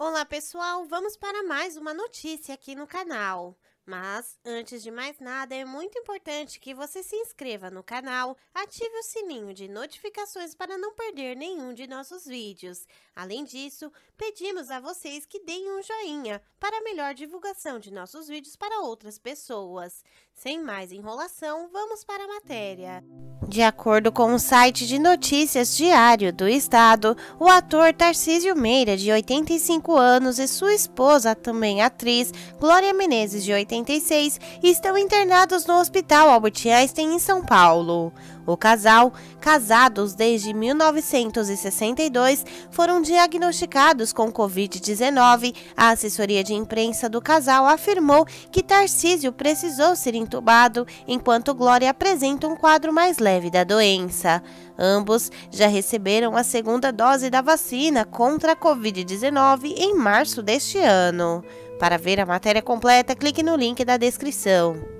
Olá pessoal, vamos para mais uma notícia aqui no canal. Mas, antes de mais nada, é muito importante que você se inscreva no canal, ative o sininho de notificações para não perder nenhum de nossos vídeos. Além disso, pedimos a vocês que deem um joinha para melhor divulgação de nossos vídeos para outras pessoas. Sem mais enrolação, vamos para a matéria. De acordo com o site de notícias Diário do Estado, o ator Tarcísio Meira, de 85 anos, e sua esposa, também atriz, Glória Menezes, de 86, estão internados no Hospital Albert Einstein, em São Paulo. O casal, casados desde 1962, foram diagnosticados com Covid-19. A assessoria de imprensa do casal afirmou que Tarcísio precisou ser entubado, enquanto Glória apresenta um quadro mais leve da doença. Ambos já receberam a segunda dose da vacina contra a Covid-19 em março deste ano. Para ver a matéria completa, clique no link da descrição.